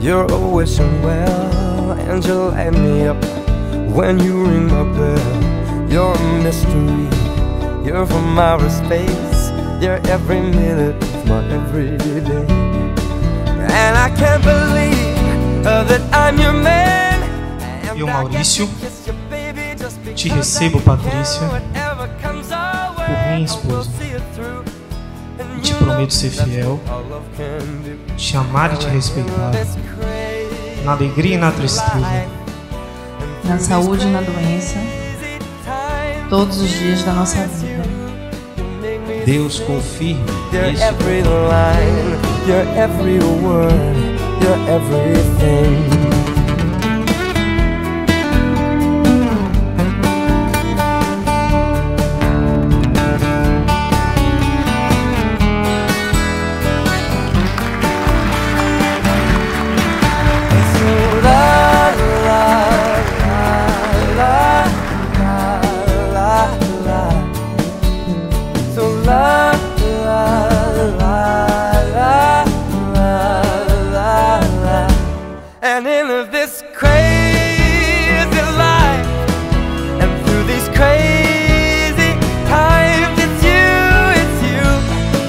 you're a wishing well, and you light me up when you ring my bell. You're a mystery, you're from outer space, you're every minute of my everyday. And I can't believe uh, that I'm your man. Eu, I Maurício, get to kiss you, baby, just te recebo, Patrícia, por minha esposa. Te prometo ser fiel, te amar e te respeitar, na alegria e na tristeza, na saúde e na doença, todos os dias da nossa vida. Deus confirme Your isso.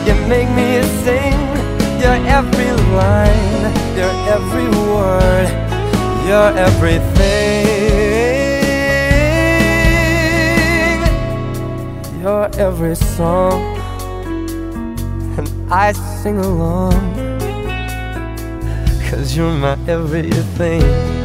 You make me sing Your every line Your every word Your everything your every song, and I sing along. Cause you're my everything.